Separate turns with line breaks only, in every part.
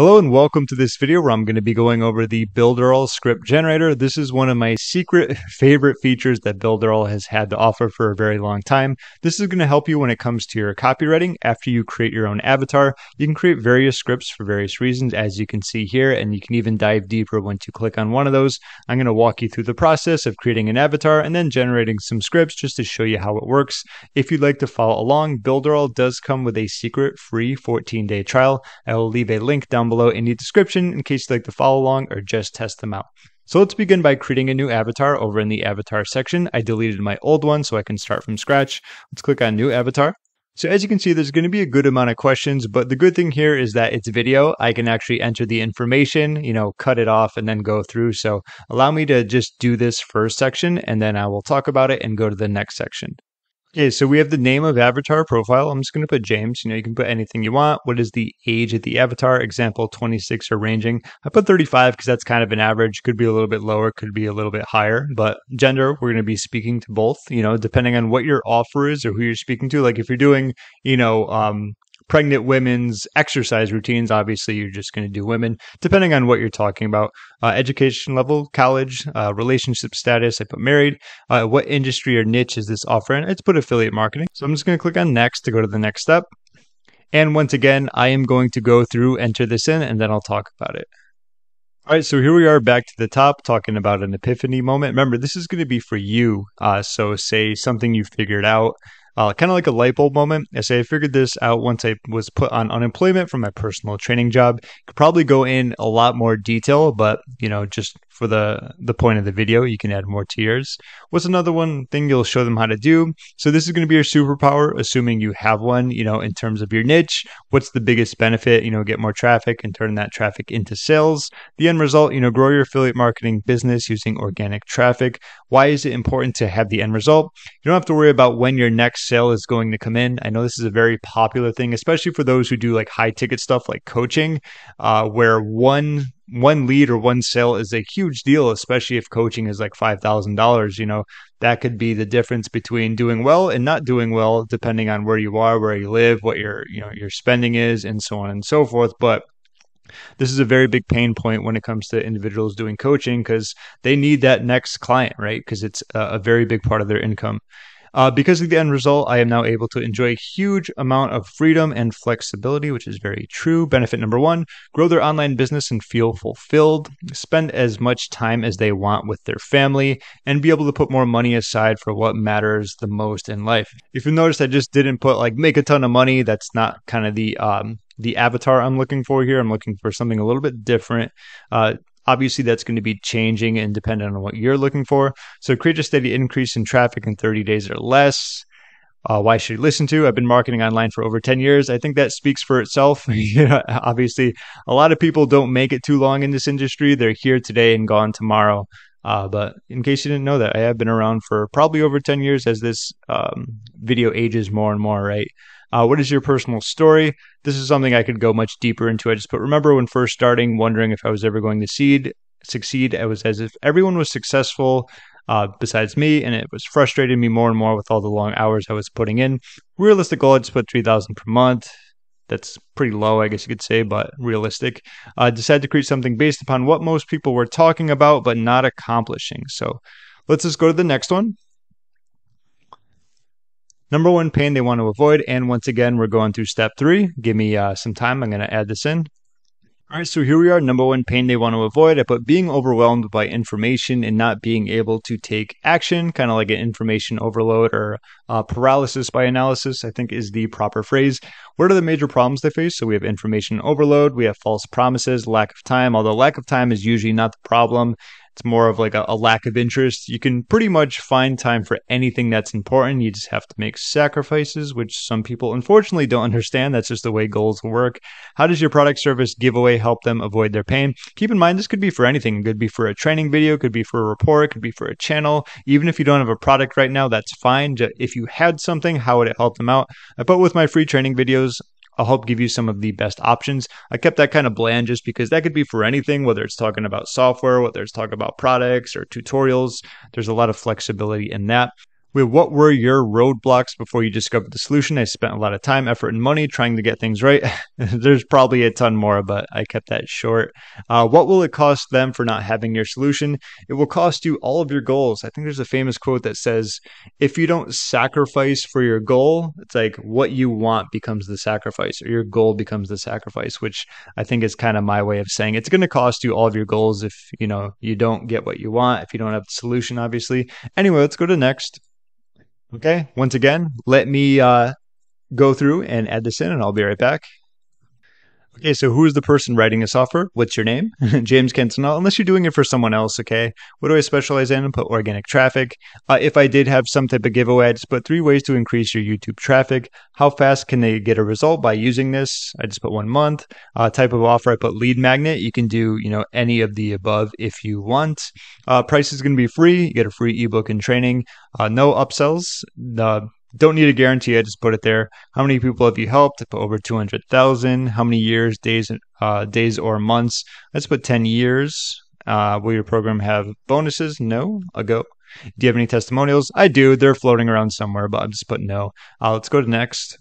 Hello and welcome to this video where I'm going to be going over the Builderall script generator. This is one of my secret favorite features that Builderall has had to offer for a very long time. This is going to help you when it comes to your copywriting. After you create your own avatar, you can create various scripts for various reasons as you can see here and you can even dive deeper once you click on one of those. I'm going to walk you through the process of creating an avatar and then generating some scripts just to show you how it works. If you'd like to follow along, Builderall does come with a secret free 14-day trial. I will leave a link down below in the description in case you'd like to follow along or just test them out. So let's begin by creating a new avatar over in the avatar section. I deleted my old one so I can start from scratch. Let's click on new avatar. So as you can see, there's going to be a good amount of questions, but the good thing here is that it's video. I can actually enter the information, you know, cut it off and then go through. So allow me to just do this first section and then I will talk about it and go to the next section. Okay, so we have the name of avatar profile. I'm just going to put James. You know, you can put anything you want. What is the age of the avatar? Example 26 or ranging. I put 35 because that's kind of an average. Could be a little bit lower, could be a little bit higher. But gender, we're going to be speaking to both, you know, depending on what your offer is or who you're speaking to. Like if you're doing, you know, um, pregnant women's exercise routines. Obviously, you're just going to do women, depending on what you're talking about. Uh, education level, college, uh, relationship status. I put married. Uh, what industry or niche is this offering? It's put affiliate marketing. So I'm just going to click on next to go to the next step. And once again, I am going to go through, enter this in, and then I'll talk about it. All right, so here we are back to the top talking about an epiphany moment. Remember, this is going to be for you. Uh, so, say something you figured out, uh, kind of like a light bulb moment. I say I figured this out once I was put on unemployment from my personal training job. Could probably go in a lot more detail, but you know, just for the the point of the video. You can add more tiers. What's another one thing you'll show them how to do? So this is going to be your superpower, assuming you have one. You know, in terms of your niche, what's the biggest benefit? You know, get more traffic and turn that traffic into sales. The end result, you know, grow your affiliate marketing business using organic traffic. Why is it important to have the end result? You don't have to worry about when your next sale is going to come in. I know this is a very popular thing, especially for those who do like high ticket stuff like coaching, uh, where one one lead or one sale is a huge deal, especially if coaching is like $5,000. You know, that could be the difference between doing well and not doing well, depending on where you are, where you live, what your, you know, your spending is, and so on and so forth. But this is a very big pain point when it comes to individuals doing coaching because they need that next client, right? Because it's a, a very big part of their income. Uh, because of the end result, I am now able to enjoy a huge amount of freedom and flexibility, which is very true. Benefit number one grow their online business and feel fulfilled, spend as much time as they want with their family, and be able to put more money aside for what matters the most in life. If you notice, I just didn't put like make a ton of money. That's not kind of the um, the avatar I'm looking for here. I'm looking for something a little bit different. Uh, Obviously, that's going to be changing and dependent on what you're looking for. So, create a steady increase in traffic in 30 days or less. Uh, why should you listen to? I've been marketing online for over 10 years. I think that speaks for itself. obviously, a lot of people don't make it too long in this industry. They're here today and gone tomorrow. Uh, but in case you didn't know that, I have been around for probably over 10 years as this um, video ages more and more, right? Uh, what is your personal story? This is something I could go much deeper into. I just put remember when first starting, wondering if I was ever going to seed, succeed. It was as if everyone was successful uh, besides me, and it was frustrating me more and more with all the long hours I was putting in. Realistic goal, I just put 3000 per month. That's pretty low, I guess you could say, but realistic. Uh, decided to create something based upon what most people were talking about, but not accomplishing. So let's just go to the next one. Number one pain they want to avoid. And once again, we're going through step three. Give me uh, some time. I'm going to add this in. All right, so here we are. Number one pain they want to avoid. I put being overwhelmed by information and not being able to take action, kind of like an information overload or uh, paralysis by analysis, I think is the proper phrase. What are the major problems they face? So we have information overload, we have false promises, lack of time, although lack of time is usually not the problem it's more of like a, a, lack of interest. You can pretty much find time for anything that's important. You just have to make sacrifices, which some people unfortunately don't understand. That's just the way goals work. How does your product service giveaway help them avoid their pain? Keep in mind, this could be for anything. It could be for a training video, could be for a report, it could be for a channel. Even if you don't have a product right now, that's fine. If you had something, how would it help them out? But with my free training videos, I'll help give you some of the best options. I kept that kind of bland just because that could be for anything, whether it's talking about software, whether it's talking about products or tutorials. There's a lot of flexibility in that. With what were your roadblocks before you discovered the solution? I spent a lot of time, effort, and money trying to get things right. There's probably a ton more, but I kept that short. Uh, what will it cost them for not having your solution? It will cost you all of your goals. I think there's a famous quote that says, if you don't sacrifice for your goal, it's like what you want becomes the sacrifice, or your goal becomes the sacrifice, which I think is kind of my way of saying it's going to cost you all of your goals if you know you don't get what you want, if you don't have the solution, obviously. Anyway, let's go to next. Okay, once again, let me uh, go through and add this in, and I'll be right back. Okay, so who is the person writing this offer? What's your name? James Canzanella. Unless you're doing it for someone else, okay? What do I specialize in? Put organic traffic. Uh, if I did have some type of giveaway, I just put three ways to increase your YouTube traffic. How fast can they get a result by using this? I just put one month. Uh, type of offer, I put lead magnet. You can do, you know, any of the above if you want. Uh, price is going to be free. You get a free ebook and training. Uh, no upsells. The don't need a guarantee. I just put it there. How many people have you helped? I put over 200,000. How many years, days, uh, days or months? Let's put 10 years. Uh, will your program have bonuses? No. I'll go. Do you have any testimonials? I do. They're floating around somewhere, but I'm just putting no. Uh, let's go to next.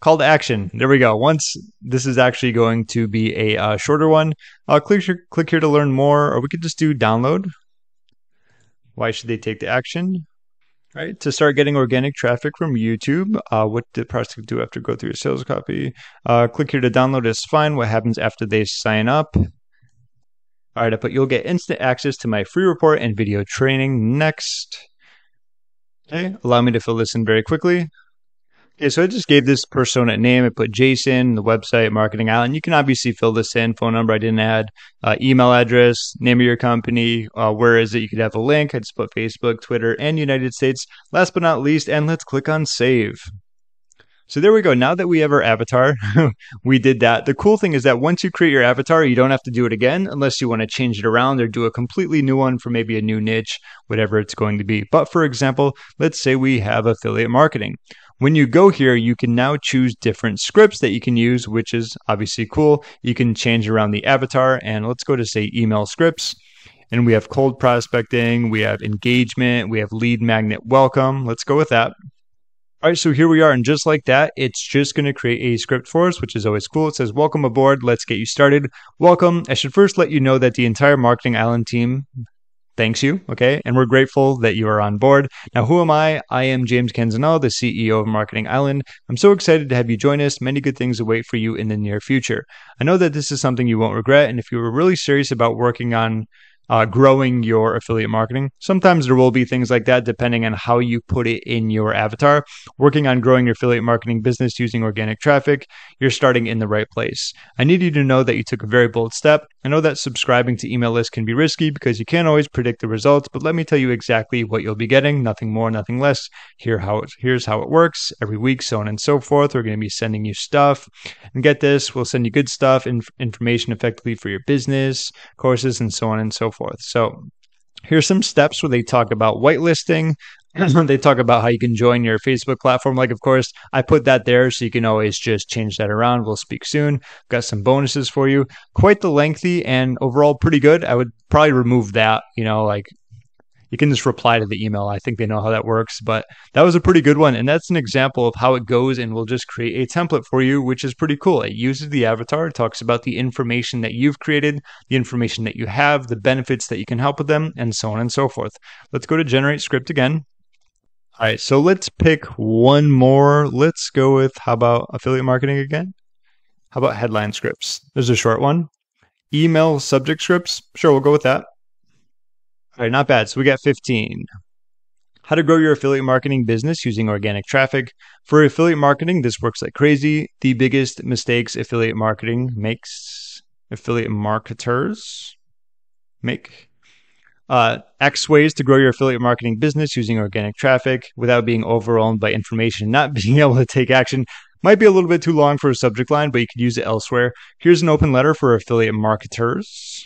Call to action. There we go. Once this is actually going to be a uh, shorter one, uh, click click here to learn more, or we could just do download. Why should they take the action? Right? To start getting organic traffic from YouTube, uh, what did prospect do after go through your sales copy? Uh, click here to download is fine. What happens after they sign up? All right, I put you'll get instant access to my free report and video training next. Okay, allow me to fill this in very quickly. Okay, so I just gave this persona a name. I put Jason, the website, Marketing Island. You can obviously fill this in. Phone number I didn't add, uh, email address, name of your company, uh, where is it? You could have a link. I just put Facebook, Twitter, and United States. Last but not least, and let's click on save. So there we go. Now that we have our avatar, we did that. The cool thing is that once you create your avatar, you don't have to do it again unless you want to change it around or do a completely new one for maybe a new niche, whatever it's going to be. But for example, let's say we have affiliate marketing. When you go here, you can now choose different scripts that you can use, which is obviously cool. You can change around the avatar and let's go to say email scripts. And we have cold prospecting, we have engagement, we have lead magnet welcome. Let's go with that. All right, so here we are. And just like that, it's just going to create a script for us, which is always cool. It says, Welcome aboard. Let's get you started. Welcome. I should first let you know that the entire Marketing Island team thanks you. Okay. And we're grateful that you are on board. Now, who am I? I am James Canzanella, the CEO of Marketing Island. I'm so excited to have you join us. Many good things await for you in the near future. I know that this is something you won't regret. And if you were really serious about working on uh, growing your affiliate marketing. Sometimes there will be things like that depending on how you put it in your avatar. Working on growing your affiliate marketing business using organic traffic, you're starting in the right place. I need you to know that you took a very bold step. I know that subscribing to email lists can be risky because you can't always predict the results, but let me tell you exactly what you'll be getting, nothing more, nothing less. Here how it, here's how it works every week, so on and so forth. We're going to be sending you stuff. And get this, we'll send you good stuff, inf- information effectively for your business, courses, and so on and so forth forth. So here's some steps where they talk about whitelisting. they talk about how you can join your Facebook platform. Like, of course, I put that there so you can always just change that around. We'll speak soon. Got some bonuses for you. Quite the lengthy and overall pretty good. I would probably remove that, you know, like you can just reply to the email. I think they know how that works, but that was a pretty good one. And that's an example of how it goes and we'll just create a template for you, which is pretty cool. It uses the avatar, it talks about the information that you've created, the information that you have, the benefits that you can help with them, and so on and so forth. Let's go to generate script again. All right, so let's pick one more. Let's go with how about affiliate marketing again? How about headline scripts? There's a short one. Email subject scripts. Sure, we'll go with that. All right, not bad. So we got 15. How to grow your affiliate marketing business using organic traffic. For affiliate marketing, this works like crazy. The biggest mistakes affiliate marketing makes affiliate marketers make. Uh, X ways to grow your affiliate marketing business using organic traffic without being overwhelmed by information, not being able to take action. Might be a little bit too long for a subject line, but you could use it elsewhere. Here's an open letter for affiliate marketers.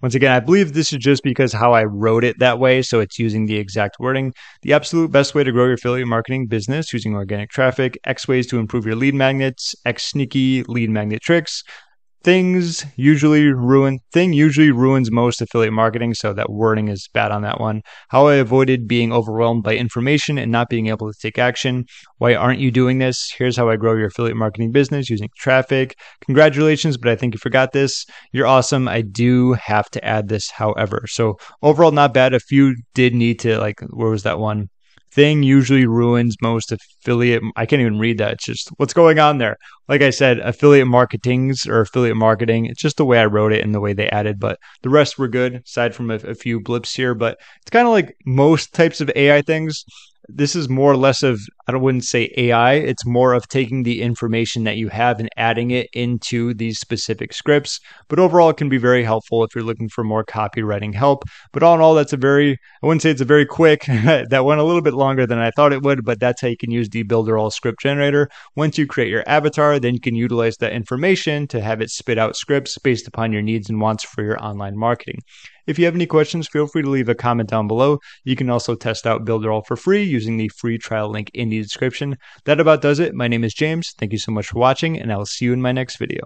Once again, I believe this is just because how I wrote it that way, so it's using the exact wording. The absolute best way to grow your affiliate marketing business using organic traffic, X ways to improve your lead magnets, X sneaky lead magnet tricks. Things usually ruin thing usually ruins most affiliate marketing so that wording is bad on that one. How i avoided being overwhelmed by information and not being able to take action. Why aren't you doing this? Here's how i grow your affiliate marketing business using traffic. Congratulations but i think you forgot this. You're awesome. I do have to add this however. So overall not bad. A few did need to like where was that one thing usually ruins most affiliate. I can't even read that. It's just what's going on there. Like I said, affiliate marketings or affiliate marketing. It's just the way I wrote it and the way they added, but the rest were good aside from a, a few blips here. But it's kind of like most types of AI things this is more or less of I don't wouldn't say AI. It's more of taking the information that you have and adding it into these specific scripts. But overall, it can be very helpful if you're looking for more copywriting help. But all in all, that's a very I wouldn't say it's a very quick. that went a little bit longer than I thought it would, but that's how you can use the Builderall script generator. Once you create your avatar, then you can utilize that information to have it spit out scripts based upon your needs and wants for your online marketing. If you have any questions, feel free to leave a comment down below. You can also test out Builderall for free using the free trial link in the description. That about does it. My name is James. Thank you so much for watching, and I will see you in my next video.